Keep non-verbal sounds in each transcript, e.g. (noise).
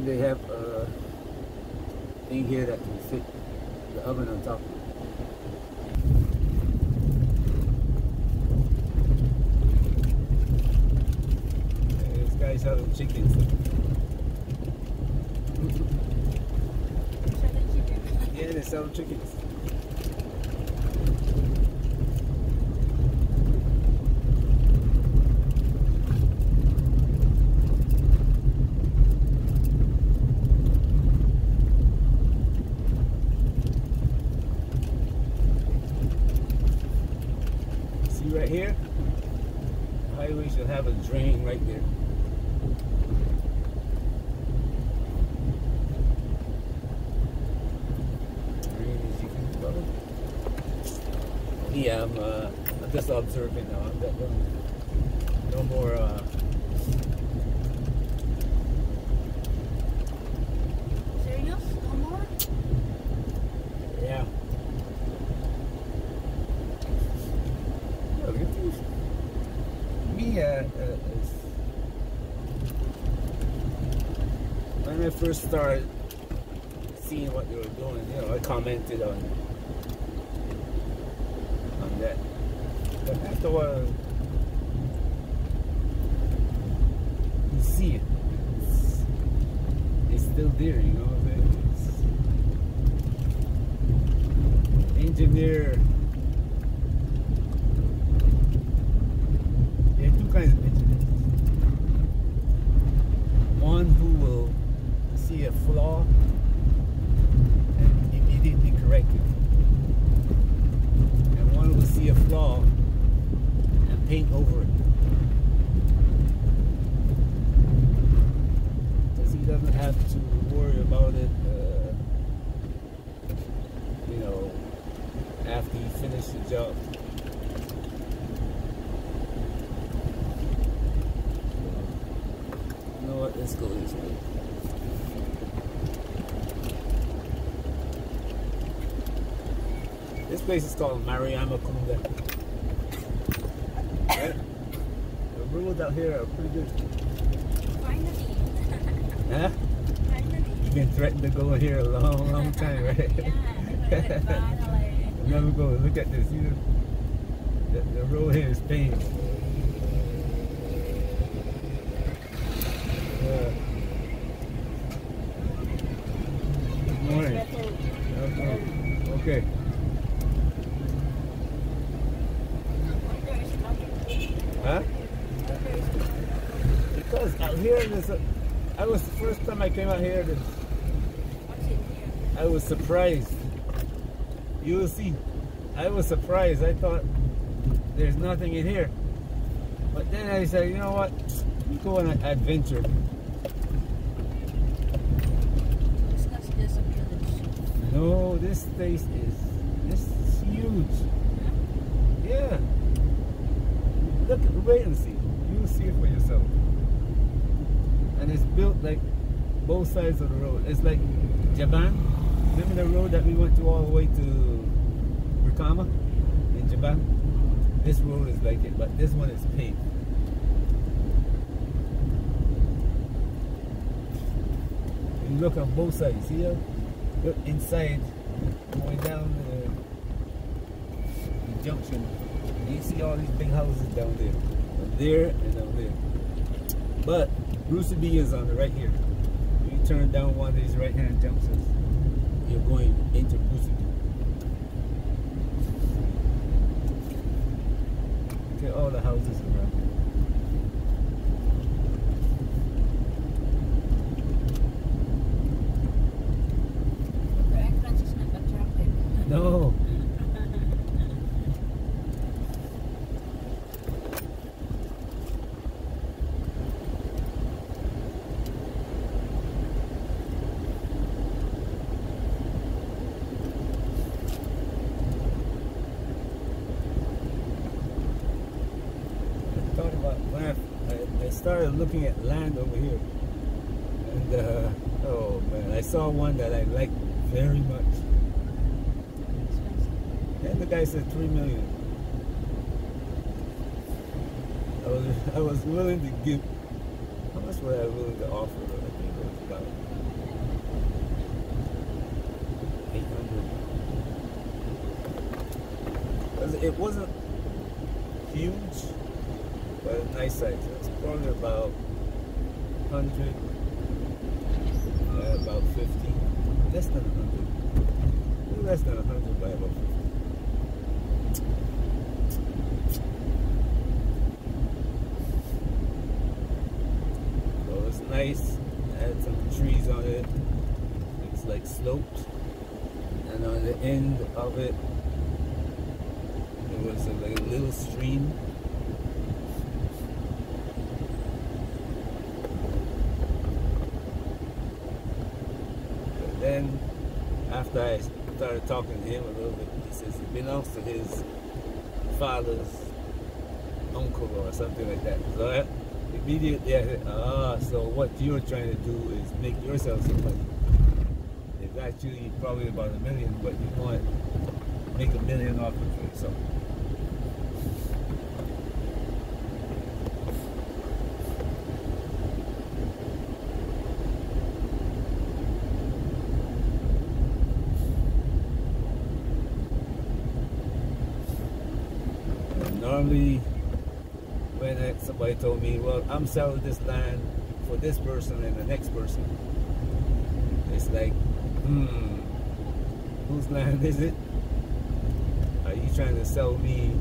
If they have a thing here that can fit the oven on top of it. Yeah, This guy's selling chickens. (laughs) Yeah, they sell chickens. See right here? The highway should have a drain right there. Drain as you can follow. Yeah, I'm, uh, I'm just observing now. I've got no, no more. Uh, Serious? No more? yeah. Look at these. Me, uh, uh, when I first started seeing what they were doing, you know, I commented on on that. While, you see it. It's, it's still there, you know. It's, engineer. There are two kinds of engineers. One who will see a flaw and immediately correct it. And one will see a flaw and paint over it. Because he doesn't have to worry about it, uh, you know, after you finish the job. You know what? Let's go this way. This place is called Mariama Kunda. Right? The roads out here are pretty good. Finally. (laughs) Huh? Finally. You've been threatened to go here a long, long time, right? yeah, (laughs) finally. Never go. Look at this. You know, the, road here is paved. Good morning. Okay. Huh? Because out here, a, I was the first time I came out here? I was surprised. You will see. I was surprised. I thought there's nothing in here. But then I said, you know what? Go on an adventure. It's not just a village. No, this place is this is huge. Yeah. Look, at wait and see. You'll see it for yourself. And it's built like both sides of the road. It's like Japan. Remember the road that we went to all the way to Brikama in Japan? This road is like it, but this one is paved. You look on both sides, see how? Look inside, going down the, the junction. You see all these big houses down there. Up there and down there. But Brusubi is on the right here. You turn down one of these right hand junctions, you're going into. Look at all the houses around. The entrance is not attractive. No. I thought about when I, I, I started looking at land over here, and uh, oh man, I saw one that I liked very much. And the guy said three million. I was (laughs) I was willing to give how much were I willing to offer? I think it was about eight hundred. It wasn't huge, but a nice size. It's probably about hundred, uh, about fifty, less than a hundred, less than a hundred by about fifty. nice. Had some trees on it. It's like sloped. And on the end of it, there was like a little stream. But then, I started talking to him a little bit, he says it belongs to his father's uncle or something like that. So I, immediately I said, ah, so what you're trying to do is make yourself some money. It's actually probably about a million, but you want to make a million off of yourself. normally when somebody told me, well, I'm selling this land for this person and the next person. It's like, hmm, whose land is it? Are you trying to sell me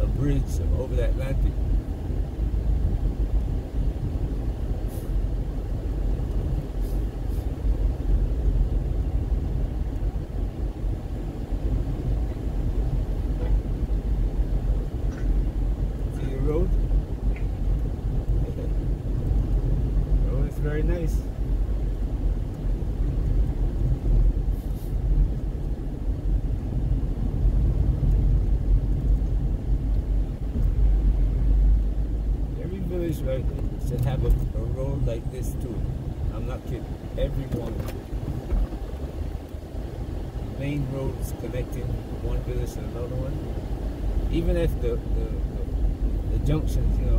a bridge over the Atlantic? should have a, a road like this too. I'm not kidding. Everyone. Main roads connecting one village to another one. Even if the, the, the, the junctions, you know,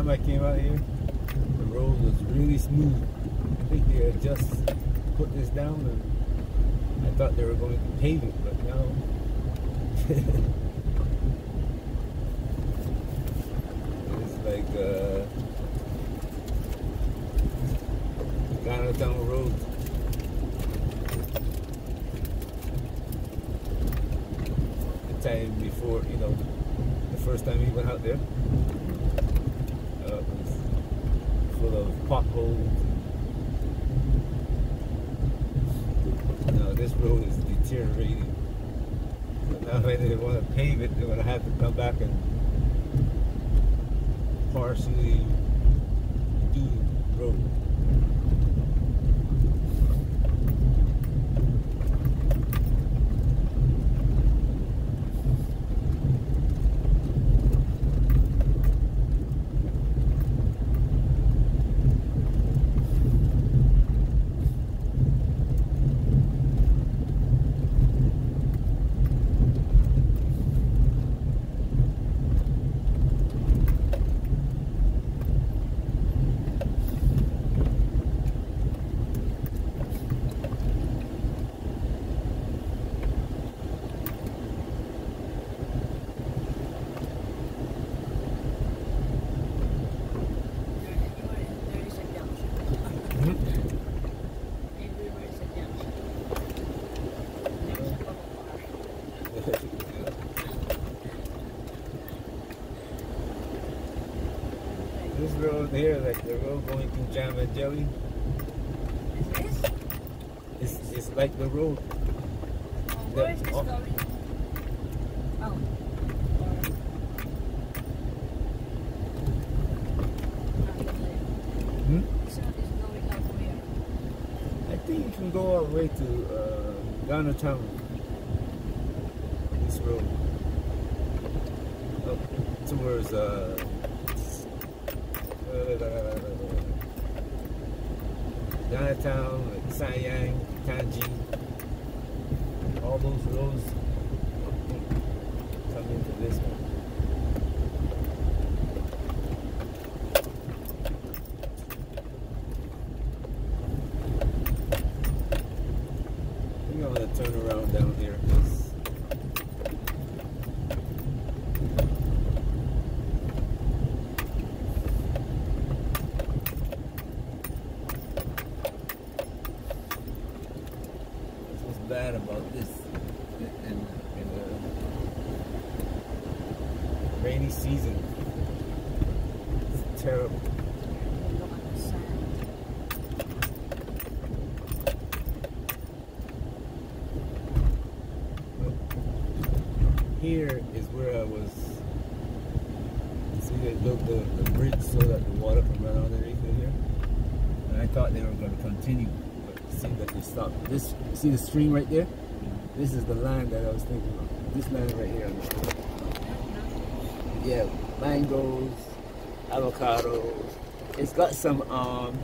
time I came out here, the road was really smooth. I think they had just put this down and I thought they were going to pave it, but now (laughs) it's like uh Ghana Road. The time before, you know, the first time we went out there. Full of potholes. Now this road is deteriorating. So now when they want to pave it, they're going to have to come back and partially do the road. Road here, like the road going to Jambanjelly, Is this? it's, it's like the road. Oh, where is this oh. going? Oh. Or- Not really. Hmm? This one is going out where? I think you can go all the way to uh, Ghana Town. This road. Up towards uh, Ghana Town, like Sanyang, Kanji. All those roads come into this one. I think I'm gonna turn around down here 'cause That's what's bad about this in, in the rainy season. It's terrible. Here is where I was. See, they built the, the bridge so that the water can run underneath it here. And I thought they were going to continue, but seemed that they stopped. This, see the stream right there? This is the line that I was thinking of. This line right here. Yeah, mangoes, avocados. It's got some um,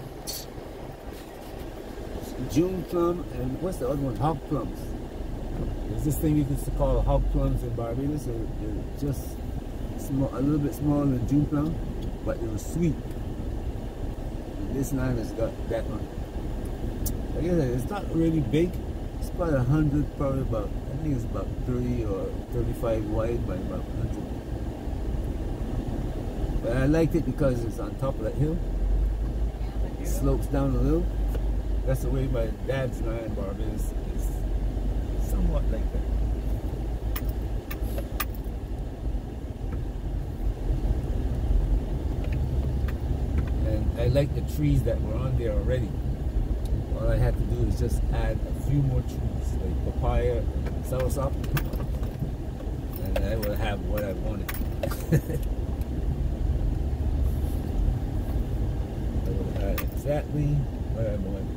June plum and what's the other one? Hog plums. Is this thing you could call hog plums in Barbados. They're just small, a little bit smaller than June plum, but they were sweet. This line has got that one. Like I said, it's not really big. It's about a hundred, probably about I think it's about 30 or 35 wide by about 100. But I liked it because it's on top of that hill. It slopes down a little. That's the way my dad's line in Barbados is somewhat like that. And I like the trees that were on there already. All I had to do is just add a few more trees, like papaya and soursop, and I would have what I wanted. (laughs) I would have had exactly what I wanted.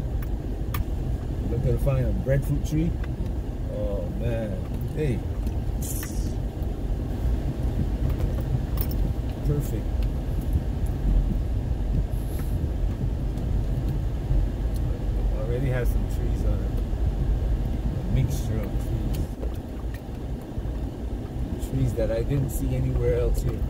Look at find a breadfruit tree. Oh man, hey, perfect. Already has some trees on it. A mixture of trees. Trees that I didn't see anywhere else here.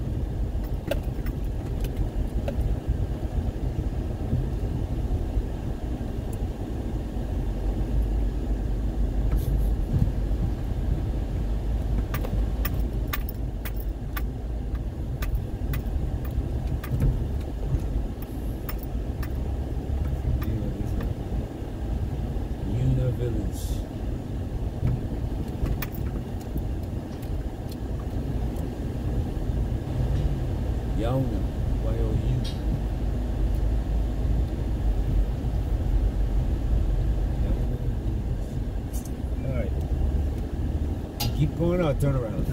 Young, Y-O-U. All right. Keep going out, turn around.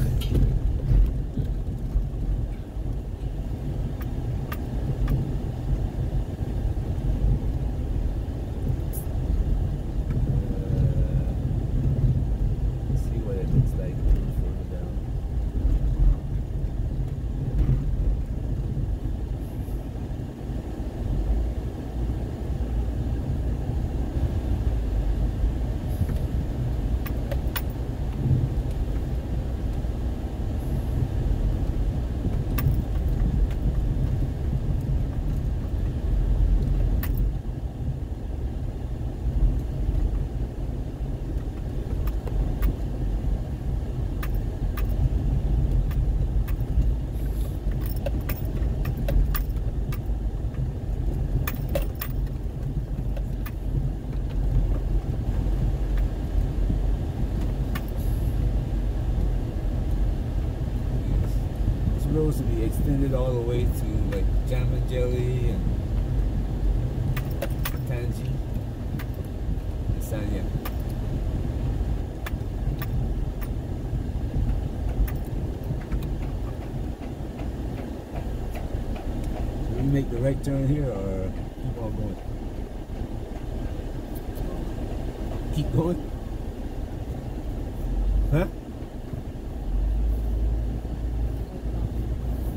Uh, see what it looks like further down. This road to be extended all the way to like Jambanjelly and Tanji and Sanya. Should we make the right turn here or keep on going? Keep going? Huh?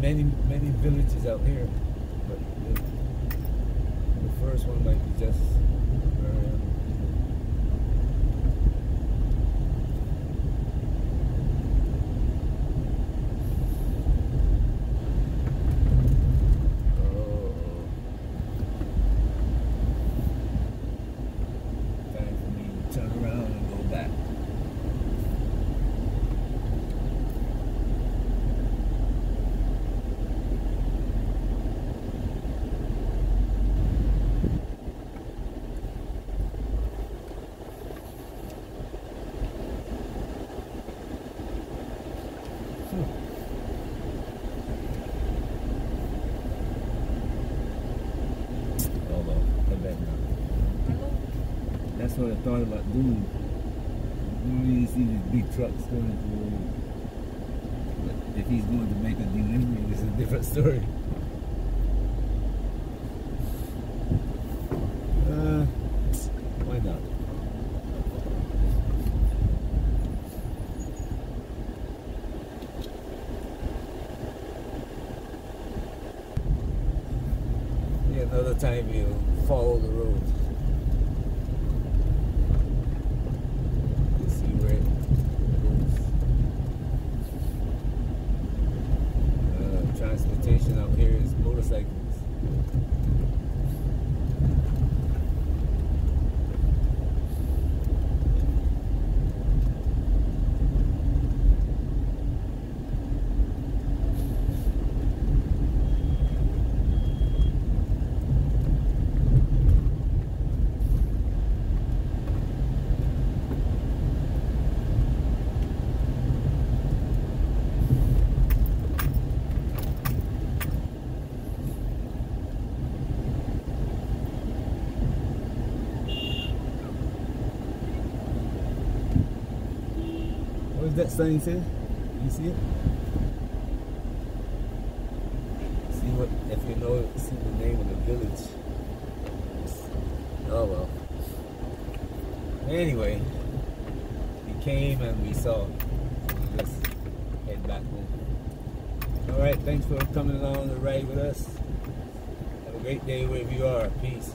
many, many villages out here, but the, the first one might be just where I am. Oh. Time for me to turn around and go back. Hold on, come back now. Hello. I thought about doing. You don't really see these big trucks going through. But if he's going to make a delivery, it's a different story. Uh, why not? Yeah, another time you follow the road. You see where it goes. Uh, transportation out here is motorcycles. What's that say? You see it? See what if you know see the name of the village. Oh well. Anyway, we came and we saw. Head back home. Alright, thanks for coming along the ride with us. Have a great day wherever you are. Peace.